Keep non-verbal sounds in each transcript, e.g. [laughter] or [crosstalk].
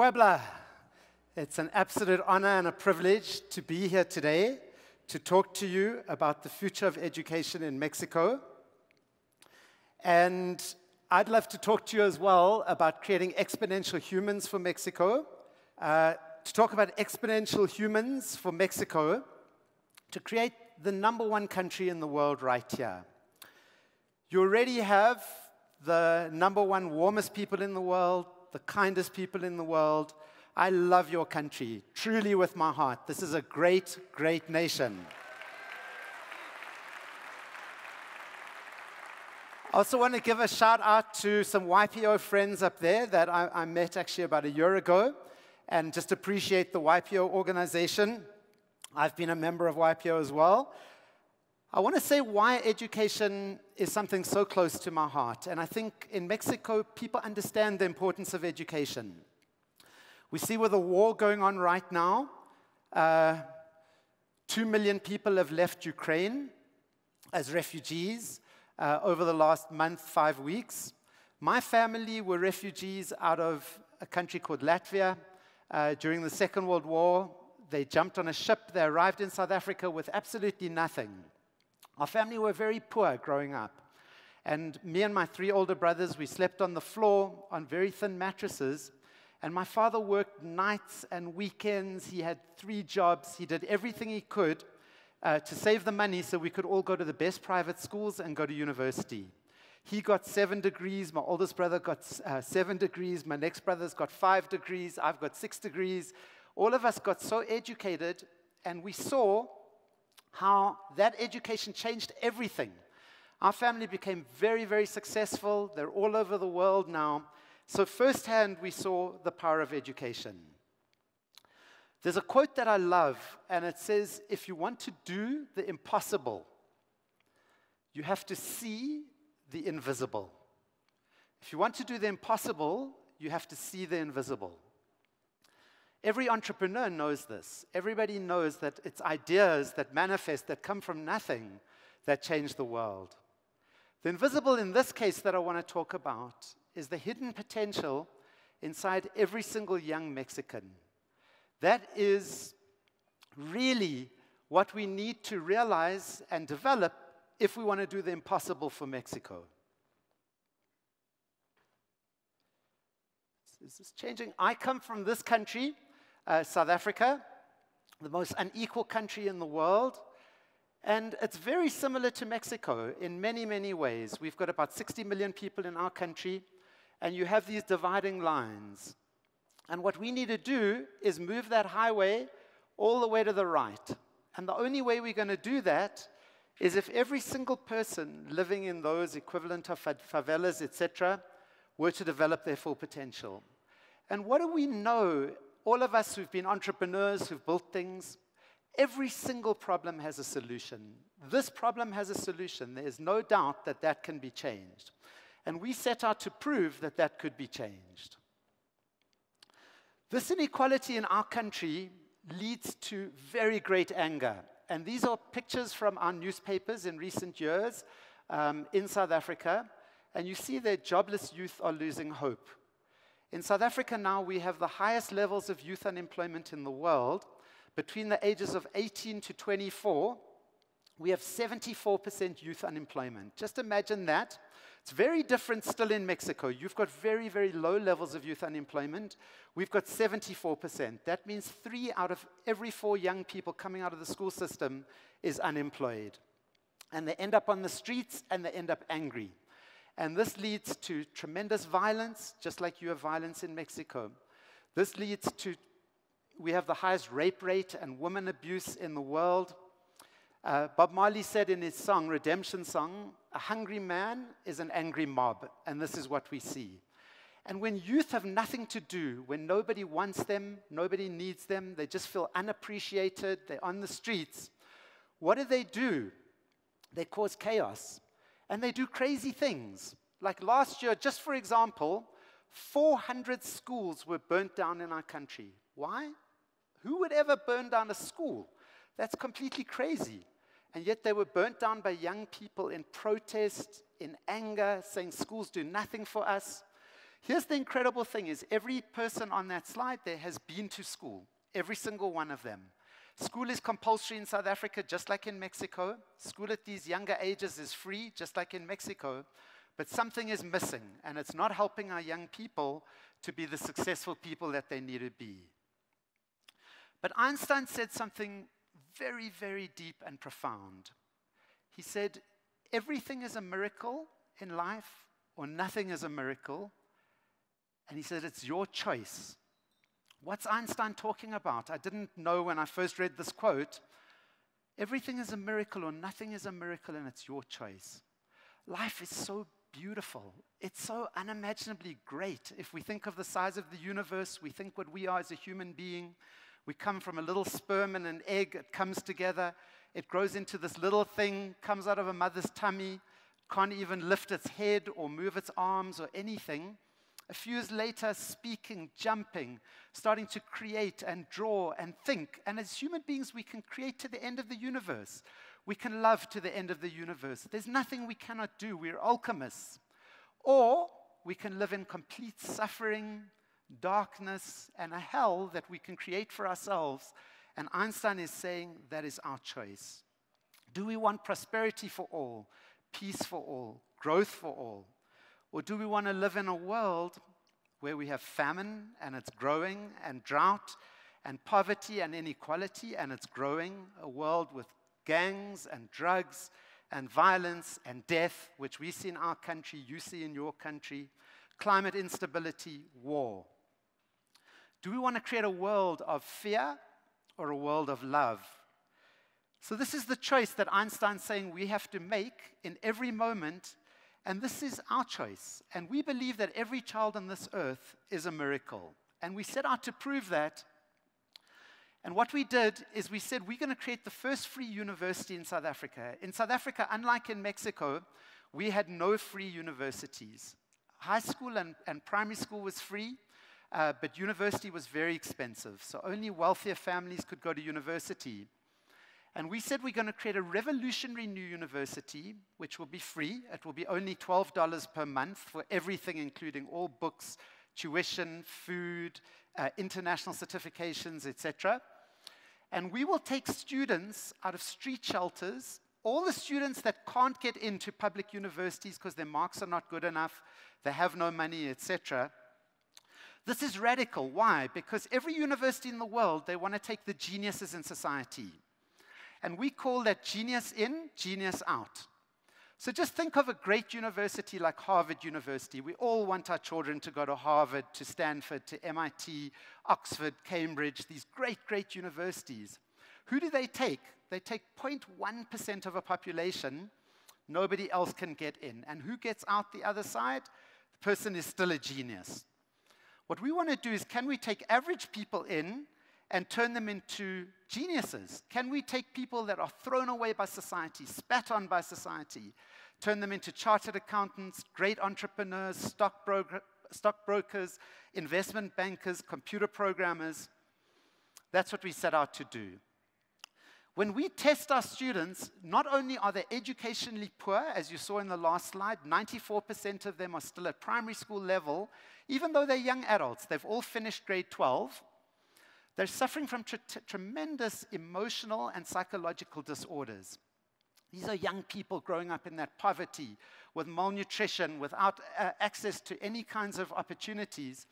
Puebla, it's an absolute honor and a privilege to be here today to talk to you about the future of education in Mexico. And I'd love to talk to you as well about creating exponential humans for Mexico, uh, to talk about exponential humans for Mexico, to create the number one country in the world right here. You already have the number one warmest people in the world, the kindest people in the world. I love your country, truly with my heart. This is a great, great nation. I also want to give a shout out to some YPO friends up there that I, I, met actually about a year ago and just appreciate the YPO organization. I've been a member of YPO as well. I want to say why education is something so close to my heart. And I think in Mexico, people understand the importance of education. We see with the war going on right now, uh, two million people have left Ukraine as refugees uh, over the last month, five weeks. My family were refugees out of a country called Latvia uh, during the Second World War. They jumped on a ship, they arrived in South Africa with absolutely nothing. Our family were very poor growing up. And me and my three older brothers, we slept on the floor on very thin mattresses. And my father worked nights and weekends. He had three jobs. He did everything he could uh, to save the money so we could all go to the best private schools and go to university. He got seven degrees. My oldest brother got uh, seven degrees. My next brother's got five degrees. I've got six degrees. All of us got so educated, and we saw how that education changed everything. Our family became very, very successful. They're all over the world now. So, firsthand, we saw the power of education. There's a quote that I love, and it says if you want to do the impossible, you have to see the invisible. If you want to do the impossible, you have to see the invisible. Every entrepreneur knows this. Everybody knows that it's ideas that manifest, that come from nothing, that change the world. The invisible in this case that I want to talk about is the hidden potential inside every single young Mexican. That is really what we need to realize and develop if we want to do the impossible for Mexico. Is this changing? I come from this country uh, South Africa, the most unequal country in the world. And it's very similar to Mexico in many, many ways. We've got about 60 million people in our country, and you have these dividing lines. And what we need to do is move that highway all the way to the right. And the only way we're going to do that is if every single person living in those equivalent of favelas, etc., were to develop their full potential. And what do we know all of us who've been entrepreneurs, who've built things, every single problem has a solution. This problem has a solution. There's no doubt that that can be changed. And we set out to prove that that could be changed. This inequality in our country leads to very great anger. And these are pictures from our newspapers in recent years um, in South Africa. And you see that jobless youth are losing hope. In South Africa now, we have the highest levels of youth unemployment in the world. Between the ages of 18 to 24, we have 74% youth unemployment. Just imagine that. It's very different still in Mexico. You've got very, very low levels of youth unemployment. We've got 74%. That means three out of every four young people coming out of the school system is unemployed. And they end up on the streets and they end up angry. And this leads to tremendous violence, just like you have violence in Mexico. This leads to, we have the highest rape rate and woman abuse in the world. Uh, Bob Marley said in his song, Redemption Song, a hungry man is an angry mob. And this is what we see. And when youth have nothing to do, when nobody wants them, nobody needs them, they just feel unappreciated, they're on the streets, what do they do? They cause chaos and they do crazy things. Like last year, just for example, 400 schools were burnt down in our country. Why? Who would ever burn down a school? That's completely crazy. And yet they were burnt down by young people in protest, in anger, saying schools do nothing for us. Here's the incredible thing is every person on that slide there has been to school, every single one of them. School is compulsory in South Africa, just like in Mexico. School at these younger ages is free, just like in Mexico. But something is missing, and it's not helping our young people to be the successful people that they need to be. But Einstein said something very, very deep and profound. He said, Everything is a miracle in life, or nothing is a miracle. And he said, It's your choice. What's Einstein talking about? I didn't know when I first read this quote. Everything is a miracle, or nothing is a miracle, and it's your choice. Life is so beautiful. It's so unimaginably great. If we think of the size of the universe, we think what we are as a human being. We come from a little sperm and an egg, it comes together, it grows into this little thing, comes out of a mother's tummy, can't even lift its head or move its arms or anything. A few years later, speaking, jumping, starting to create and draw and think. And as human beings, we can create to the end of the universe. We can love to the end of the universe. There's nothing we cannot do. We're alchemists. Or we can live in complete suffering, darkness, and a hell that we can create for ourselves. And Einstein is saying that is our choice. Do we want prosperity for all, peace for all, growth for all? Or do we want to live in a world where we have famine and it's growing, and drought and poverty and inequality and it's growing, a world with gangs and drugs and violence and death, which we see in our country, you see in your country, climate instability, war. Do we want to create a world of fear or a world of love? So, this is the choice that Einstein's saying we have to make in every moment, and this is our choice. And we believe that every child on this earth is a miracle. And we set out to prove that. And what we did is we said we're going to create the first free university in South Africa. In South Africa, unlike in Mexico, we had no free universities. High school and, and primary school was free. Uh, but university was very expensive, so only wealthier families could go to university. And we said we're going to create a revolutionary new university, which will be free. It will be only $12 per month for everything, including all books, tuition, food, uh, international certifications, etc. And we will take students out of street shelters, all the students that can't get into public universities because their marks are not good enough, they have no money, etc. This is radical. Why? Because every university in the world, they want to take the geniuses in society. And we call that genius in, genius out. So just think of a great university like Harvard University. We all want our children to go to Harvard, to Stanford, to MIT, Oxford, Cambridge, these great, great universities. Who do they take? They take 0.1% of a population. Nobody else can get in. And who gets out the other side? The person is still a genius. What we want to do is can we take average people in and turn them into geniuses? Can we take people that are thrown away by society, spat on by society, turn them into chartered accountants, great entrepreneurs, stockbroker, stockbrokers, investment bankers, computer programmers? That's what we set out to do. When we test our students, not only are they educationally poor, as you saw in the last slide, 94% of them are still at primary school level, even though they're young adults, they've all finished grade 12. They're suffering from tr tremendous emotional and psychological disorders. These are young people growing up in that poverty, with malnutrition, without uh, access to any kinds of opportunities.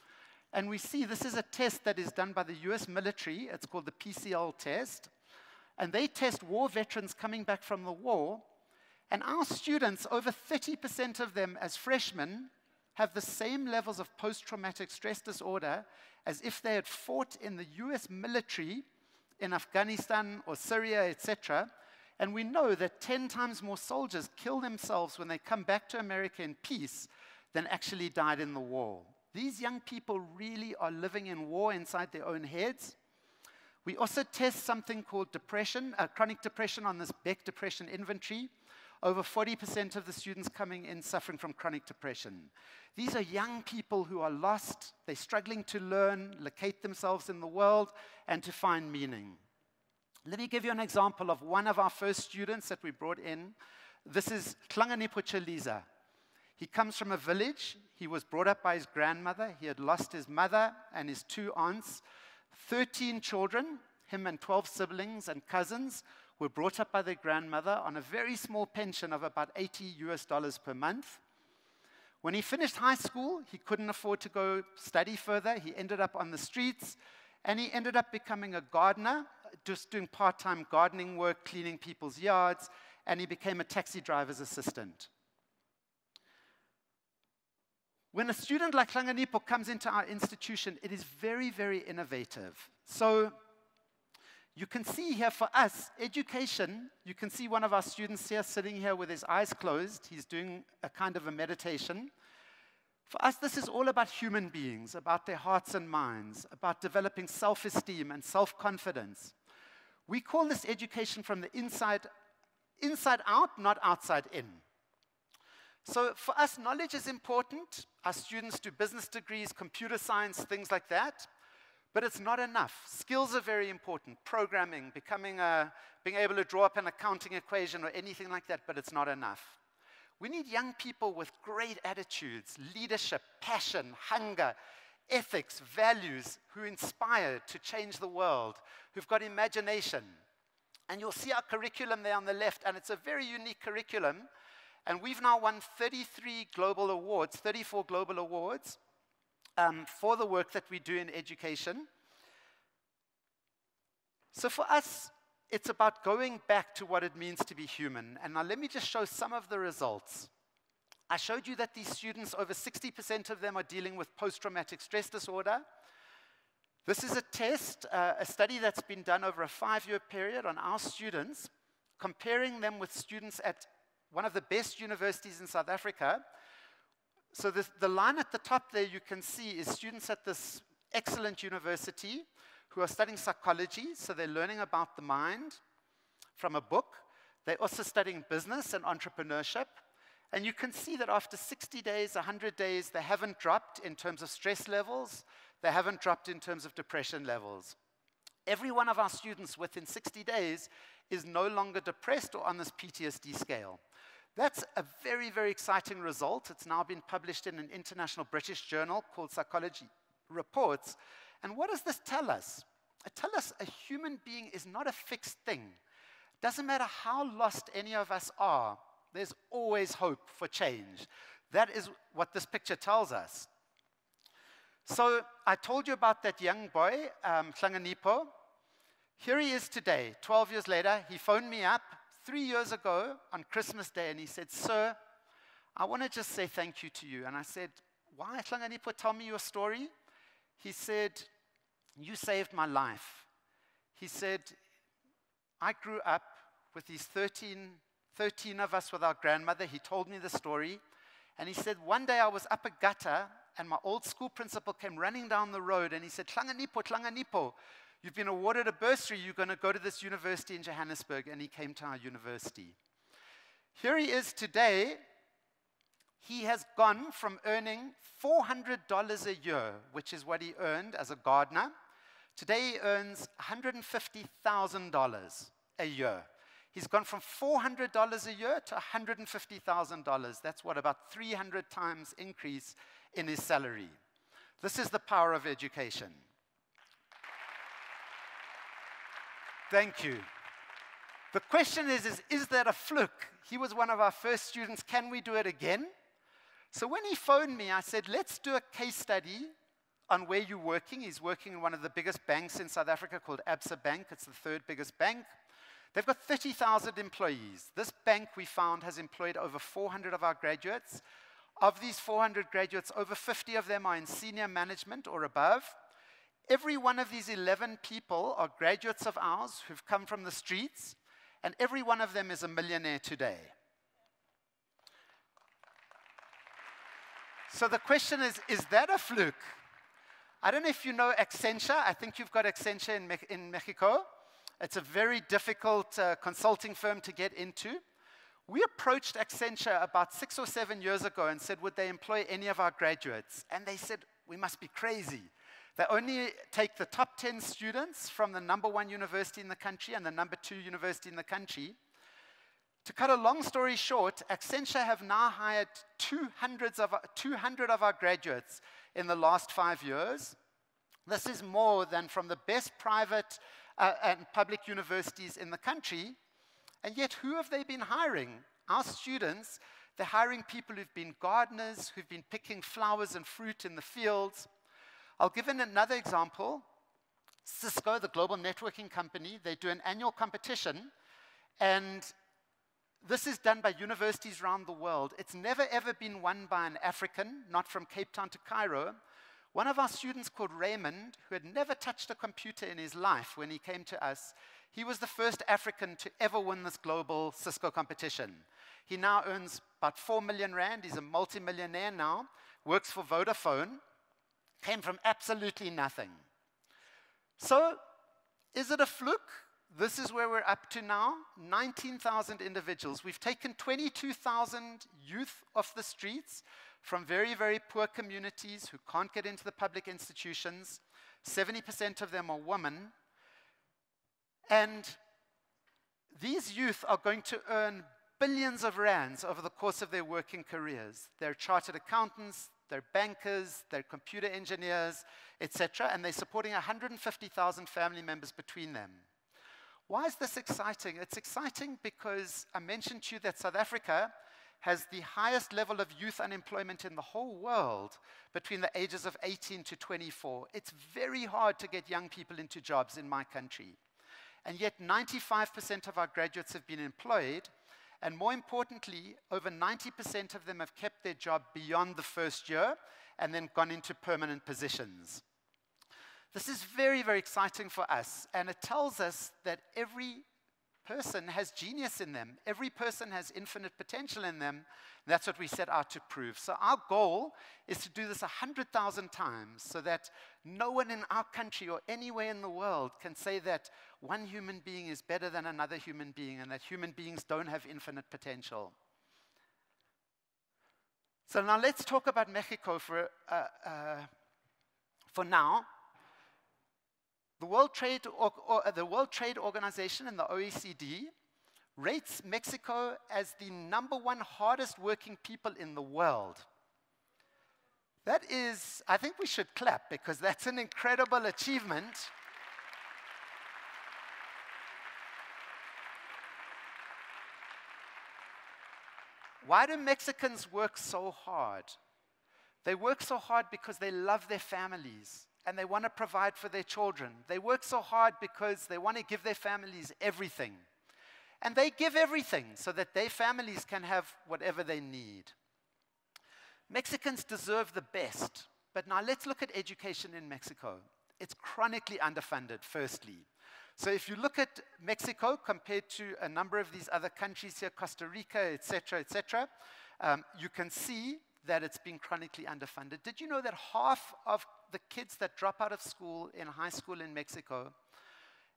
And we see this is a test that is done by the US military. It's called the PCL test. And they test war veterans coming back from the war. And our students, over 30% of them as freshmen, have the same levels of post traumatic stress disorder as if they had fought in the US military in Afghanistan or Syria, etc. And we know that 10 times more soldiers kill themselves when they come back to America in peace than actually died in the war. These young people really are living in war inside their own heads. We also test something called depression, uh, chronic depression on this Beck depression inventory. Over 40% of the students coming in suffering from chronic depression. These are young people who are lost, they're struggling to learn, locate themselves in the world, and to find meaning. Let me give you an example of one of our first students that we brought in. This is Hlanganipo Chaliza. He comes from a village. He was brought up by his grandmother. He had lost his mother and his two aunts. 13 children, him and 12 siblings and cousins, were brought up by their grandmother on a very small pension of about 80 US dollars per month. When he finished high school, he couldn't afford to go study further. He ended up on the streets and he ended up becoming a gardener, just doing part time gardening work, cleaning people's yards, and he became a taxi driver's assistant. When a student like Hlanganipo comes into our institution, it is very, very innovative. So you can see here for us, education, you can see one of our students here sitting here with his eyes closed. He's doing a kind of a meditation. For us, this is all about human beings, about their hearts and minds, about developing self esteem and self confidence. We call this education from the inside, inside out, not outside in. So for us, knowledge is important. Our students do business degrees, computer science, things like that. But it's not enough. Skills are very important. Programming, becoming a, being able to draw up an accounting equation or anything like that, but it's not enough. We need young people with great attitudes, leadership, passion, hunger, ethics, values, who inspire to change the world, who've got imagination. And you'll see our curriculum there on the left, and it's a very unique curriculum. And we've now won 33 global awards, 34 global awards um, for the work that we do in education. So for us, it's about going back to what it means to be human. And now let me just show some of the results. I showed you that these students, over 60% of them are dealing with post-traumatic stress disorder. This is a test, uh, a study that's been done over a five-year period on our students, comparing them with students at one of the best universities in South Africa, so the, the line at the top there you can see is students at this excellent university who are studying psychology, so they're learning about the mind from a book. They're also studying business and entrepreneurship. And you can see that after 60 days, 100 days, they haven't dropped in terms of stress levels, they haven't dropped in terms of depression levels. Every one of our students within 60 days is no longer depressed or on this PTSD scale. That's a very, very exciting result. It's now been published in an international British journal called Psychology Reports. And what does this tell us? It tells us a human being is not a fixed thing. Doesn't matter how lost any of us are, there's always hope for change. That is what this picture tells us. So I told you about that young boy, um, Hlanganipo. Here he is today, 12 years later. He phoned me up three years ago on Christmas Day, and he said, Sir, I want to just say thank you to you. And I said, Why, Hlanganipo, tell me your story? He said, You saved my life. He said, I grew up with these 13, 13 of us with our grandmother. He told me the story. And he said, One day I was up a gutter, and my old school principal came running down the road, and he said, Hlanganipo, Hlanganipo, You've been awarded a bursary. You're going to go to this university in Johannesburg. And he came to our university. Here he is today. He has gone from earning $400 a year, which is what he earned as a gardener. Today he earns $150,000 a year. He's gone from $400 a year to $150,000. That's what, about 300 times increase in his salary. This is the power of education. Thank you. The question is, is, is that a fluke? He was one of our first students. Can we do it again? So when he phoned me, I said, let's do a case study on where you're working. He's working in one of the biggest banks in South Africa called Absa Bank. It's the third biggest bank. They've got 30,000 employees. This bank, we found, has employed over 400 of our graduates. Of these 400 graduates, over 50 of them are in senior management or above. Every one of these 11 people are graduates of ours who've come from the streets, and every one of them is a millionaire today. So the question is is that a fluke? I don't know if you know Accenture. I think you've got Accenture in, Me in Mexico. It's a very difficult uh, consulting firm to get into. We approached Accenture about six or seven years ago and said, Would they employ any of our graduates? And they said, We must be crazy. They only take the top 10 students from the number one university in the country and the number two university in the country. To cut a long story short, Accenture have now hired 200 of, 200 of our graduates in the last five years. This is more than from the best private uh, and public universities in the country. And yet, who have they been hiring? Our students. They're hiring people who've been gardeners, who've been picking flowers and fruit in the fields. I'll give an another example. Cisco, the global networking company, they do an annual competition, and this is done by universities around the world. It's never ever been won by an African, not from Cape Town to Cairo. One of our students called Raymond, who had never touched a computer in his life when he came to us, he was the first African to ever win this global Cisco competition. He now earns about 4 million rand. He's a multimillionaire now, works for Vodafone, came from absolutely nothing. So, is it a fluke? This is where we're up to now 19,000 individuals. We've taken 22,000 youth off the streets from very, very poor communities who can't get into the public institutions. 70% of them are women. And these youth are going to earn billions of rands over the course of their working careers. They're chartered accountants, they're bankers, they're computer engineers, etc., and they're supporting 150,000 family members between them. Why is this exciting? It's exciting because I mentioned to you that South Africa has the highest level of youth unemployment in the whole world between the ages of 18 to 24. It's very hard to get young people into jobs in my country. And yet, 95% of our graduates have been employed, and more importantly, over 90% of them have kept their job beyond the first year and then gone into permanent positions. This is very, very exciting for us, and it tells us that every person has genius in them. Every person has infinite potential in them. that's what we set out to prove. So, our goal is to do this 100,000 times so that no one in our country or anywhere in the world can say that one human being is better than another human being and that human beings don't have infinite potential. So, now let's talk about Mexico for, uh, uh, for now. The World Trade, or, or, uh, the World Trade Organization and the OECD rates Mexico as the number one hardest working people in the world. That is, I think we should clap because that's an incredible achievement. Why do Mexicans work so hard? They work so hard because they love their families and they want to provide for their children. They work so hard because they want to give their families everything. And they give everything so that their families can have whatever they need. Mexicans deserve the best. But now let's look at education in Mexico. It's chronically underfunded, firstly. So if you look at Mexico compared to a number of these other countries here, Costa Rica, et cetera, et cetera, um, you can see that it's been chronically underfunded. Did you know that half of the kids that drop out of school in high school in Mexico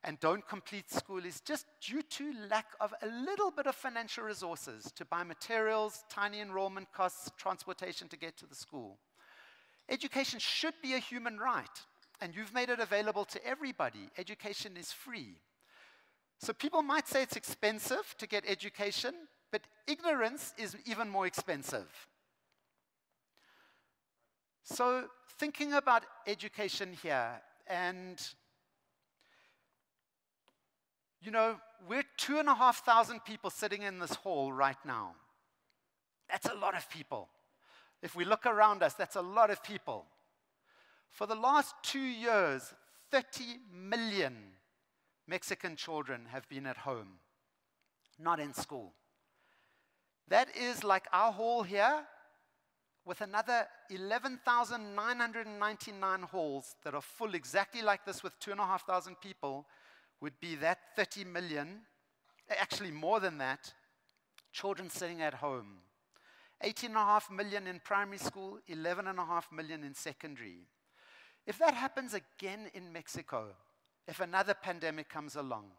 and don't complete school is just due to lack of a little bit of financial resources to buy materials, tiny enrollment costs, transportation to get to the school. Education should be a human right, and you've made it available to everybody. Education is free. So people might say it's expensive to get education, but ignorance is even more expensive. So thinking about education here, and you know, we're two and a half thousand people sitting in this hall right now. That's a lot of people. If we look around us, that's a lot of people. For the last two years, 30 million Mexican children have been at home, not in school. That is like our hall here with another 11,999 halls that are full exactly like this with 2,500 people, would be that 30 million, eh, actually more than that, children sitting at home. 18.5 million in primary school, 11.5 million in secondary. If that happens again in Mexico, if another pandemic comes along,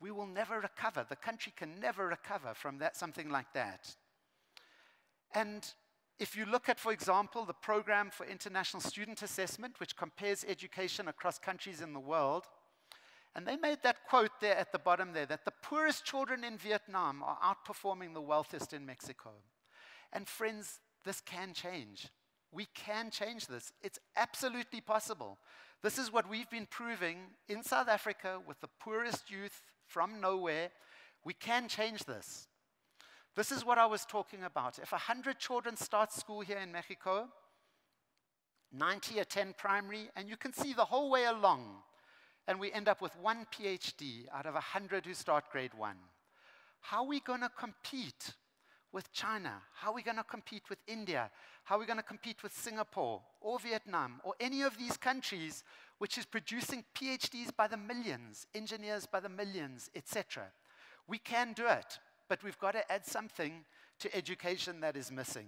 we will never recover. The country can never recover from that, something like that. And if you look at, for example, the Program for International Student Assessment, which compares education across countries in the world, And they made that quote there at the bottom there that the poorest children in Vietnam are outperforming the wealthiest in Mexico. And friends, this can change. We can change this. It's absolutely possible. This is what we've been proving in South Africa with the poorest youth from nowhere. We can change this. This is what I was talking about. If 100 children start school here in Mexico, 90 attend primary, and you can see the whole way along, and we end up with one PhD out of 100 who start grade one. How are we going to compete with China? How are we going to compete with India? How are we going to compete with Singapore or Vietnam or any of these countries which is producing PhDs by the millions, engineers by the millions, etc.? We can do it, but we've got to add something to education that is missing.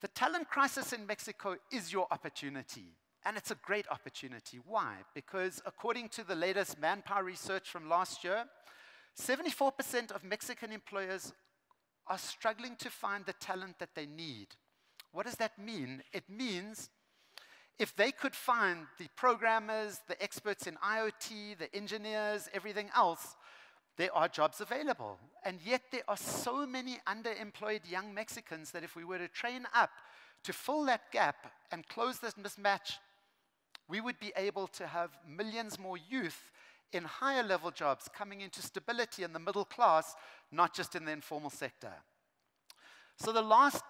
The talent crisis in Mexico is your opportunity. And it's a great opportunity. Why? Because according to the latest manpower research from last year, 74% of Mexican employers are struggling to find the talent that they need. What does that mean? It means if they could find the programmers, the experts in IoT, the engineers, everything else, there are jobs available. And yet there are so many underemployed young Mexicans that if we were to train up to fill that gap and close this mismatch, we would be able to have millions more youth in higher level jobs coming into stability in the middle class, not just in the informal sector. So the last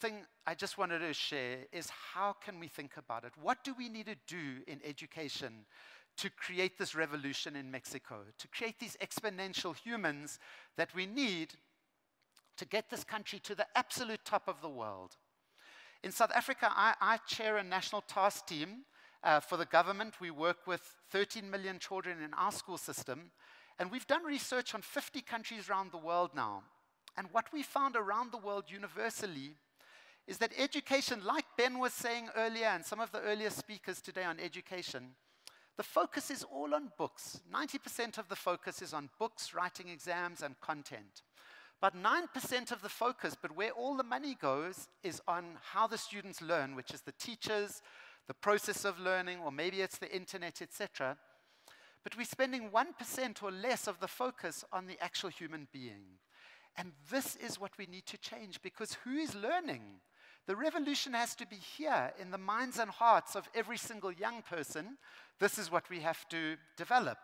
thing I just wanted to share is how can we think about it? What do we need to do in education to create this revolution in Mexico, to create these exponential humans that we need to get this country to the absolute top of the world? In South Africa, I, I chair a national task team uh, for the government, we work with 13 million children in our school system, and we've done research on 50 countries around the world now. And what we found around the world universally is that education, like Ben was saying earlier, and some of the earlier speakers today on education, the focus is all on books. 90% of the focus is on books, writing exams, and content. But 9% of the focus, but where all the money goes, is on how the students learn, which is the teachers, the process of learning, or maybe it's the internet, etc. But we're spending 1% or less of the focus on the actual human being. And this is what we need to change because who is learning? The revolution has to be here in the minds and hearts of every single young person. This is what we have to develop.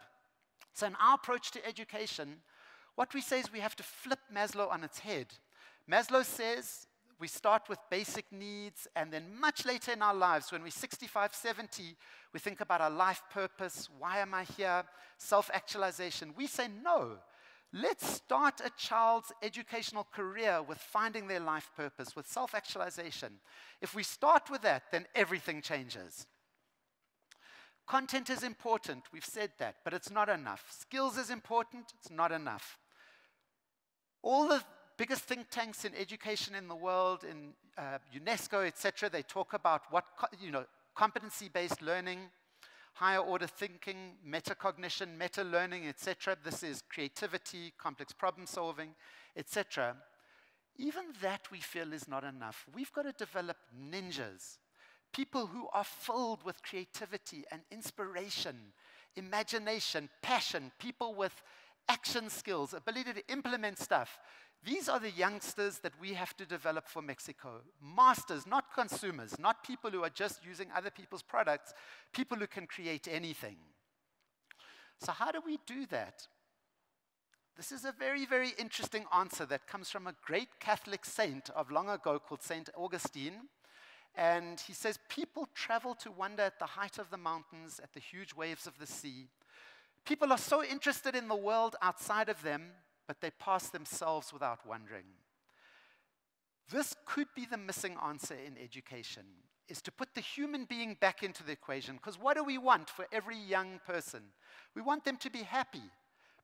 So, in our approach to education, what we say is we have to flip Maslow on its head. Maslow says we start with basic needs, and then much later in our lives, when we're 65, 70, we think about our life purpose why am I here? Self actualization. We say, no. Let's start a child's educational career with finding their life purpose, with self actualization. If we start with that, then everything changes. Content is important, we've said that, but it's not enough. Skills is important, it's not enough. All the biggest think tanks in education in the world, in uh, UNESCO, etc., they talk about what, you know, competency-based learning, higher order thinking, metacognition, meta-learning, etc. This is creativity, complex problem solving, etc. Even that we feel is not enough. We've got to develop ninjas, people who are filled with creativity and inspiration, imagination, passion, people with action skills, ability to implement stuff, these are the youngsters that we have to develop for Mexico. Masters, not consumers, not people who are just using other people's products, people who can create anything. So, how do we do that? This is a very, very interesting answer that comes from a great Catholic saint of long ago called Saint Augustine. And he says, People travel to wonder at the height of the mountains, at the huge waves of the sea. People are so interested in the world outside of them but they pass themselves without wondering. This could be the missing answer in education, is to put the human being back into the equation. Because what do we want for every young person? We want them to be happy.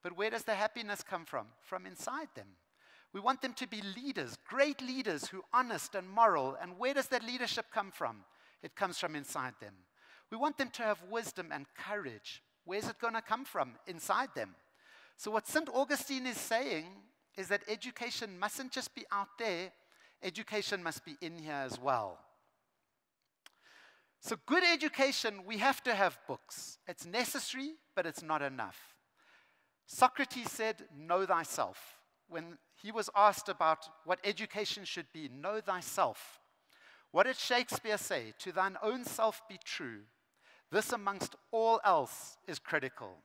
But where does the happiness come from? From inside them. We want them to be leaders, great leaders who are honest and moral. And where does that leadership come from? It comes from inside them. We want them to have wisdom and courage. Where's it going to come from? Inside them. So, what St. Augustine is saying is that education mustn't just be out there, education must be in here as well. So, good education, we have to have books. It's necessary, but it's not enough. Socrates said, Know thyself. When he was asked about what education should be, know thyself. What did Shakespeare say? To thine own self be true. This, amongst all else, is critical.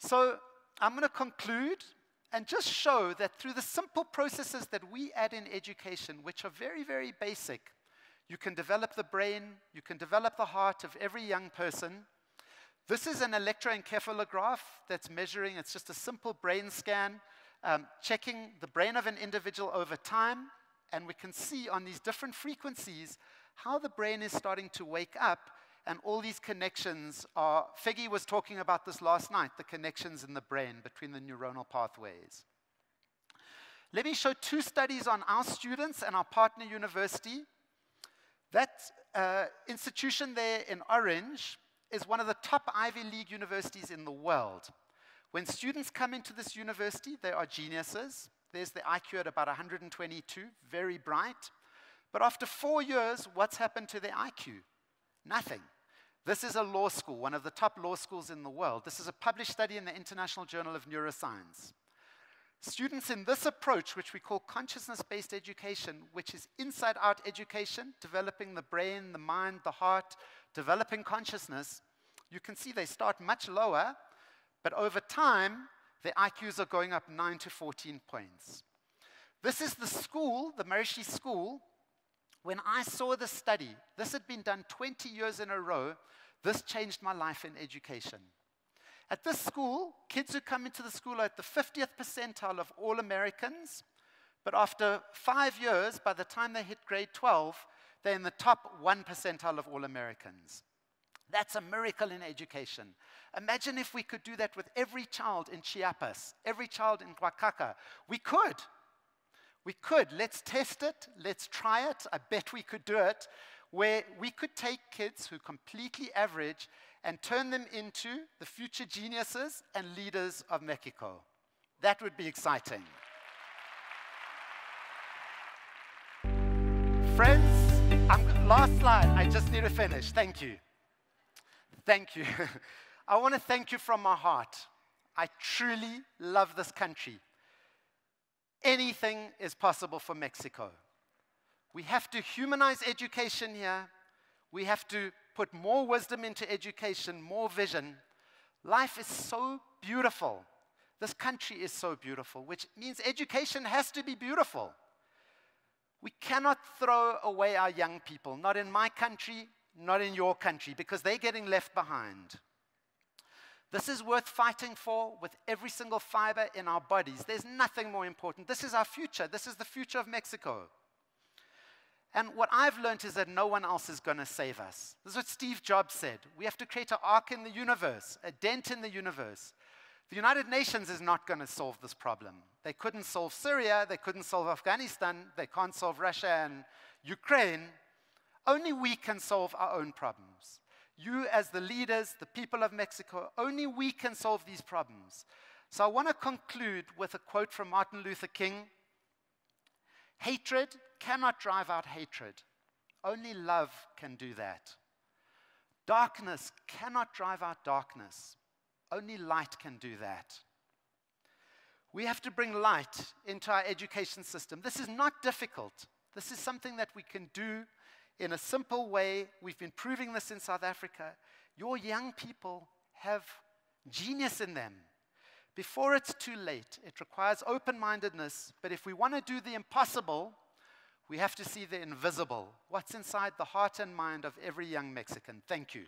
So, I'm going to conclude and just show that through the simple processes that we add in education, which are very, very basic, you can develop the brain, you can develop the heart of every young person. This is an electroencephalograph that's measuring, it's just a simple brain scan, um, checking the brain of an individual over time. And we can see on these different frequencies how the brain is starting to wake up and all these connections are, Figgy was talking about this last night, the connections in the brain between the neuronal pathways. Let me show two studies on our students and our partner university. That uh, institution there in orange is one of the top Ivy League universities in the world. When students come into this university, they are geniuses. There's the IQ at about 122, very bright. But after four years, what's happened to their IQ? Nothing. This is a law school, one of the top law schools in the world. This is a published study in the International Journal of Neuroscience. Students in this approach, which we call consciousness based education, which is inside out education, developing the brain, the mind, the heart, developing consciousness, you can see they start much lower, but over time, their IQs are going up 9 to 14 points. This is the school, the Maharishi School, when I saw this study, this had been done 20 years in a row, this changed my life in education. At this school, kids who come into the school are at the 50th percentile of all Americans, but after five years, by the time they hit grade 12, they're in the top 1 percentile of all Americans. That's a miracle in education. Imagine if we could do that with every child in Chiapas, every child in Oaxaca. We could. We could. Let's test it. Let's try it. I bet we could do it. Where we could take kids who completely average and turn them into the future geniuses and leaders of Mexico. That would be exciting. Friends, I'm, last slide. I just need to finish. Thank you. Thank you. [laughs] I want to thank you from my heart. I truly love this country anything is possible for Mexico. We have to humanize education here. We have to put more wisdom into education, more vision. Life is so beautiful. This country is so beautiful, which means education has to be beautiful. We cannot throw away our young people, not in my country, not in your country, because they're getting left behind. This is worth fighting for with every single fiber in our bodies. There's nothing more important. This is our future. This is the future of Mexico. And what I've learned is that no one else is going to save us. This is what Steve Jobs said. We have to create an arc in the universe, a dent in the universe. The United Nations is not going to solve this problem. They couldn't solve Syria, they couldn't solve Afghanistan, they can't solve Russia and Ukraine. Only we can solve our own problems. You, as the leaders, the people of Mexico, only we can solve these problems. So I want to conclude with a quote from Martin Luther King Hatred cannot drive out hatred, only love can do that. Darkness cannot drive out darkness, only light can do that. We have to bring light into our education system. This is not difficult. This is something that we can do in a simple way, we've been proving this in South Africa. Your young people have genius in them. Before it's too late, it requires open mindedness. But if we want to do the impossible, we have to see the invisible what's inside the heart and mind of every young Mexican. Thank you.